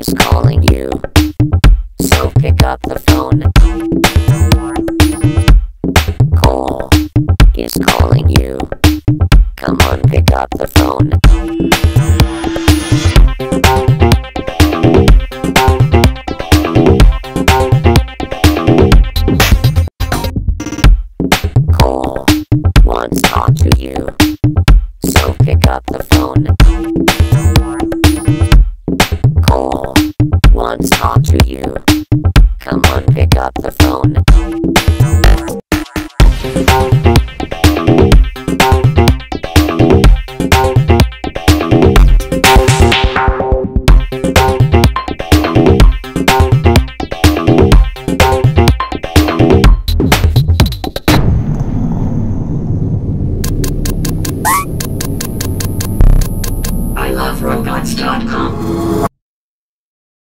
is calling you. So pick up the phone. Cole is calling you. Come on, pick up the phone. Cole wants to talk to you. So pick up the phone. To talk to you. Come on, pick up the phone. I love robots.com.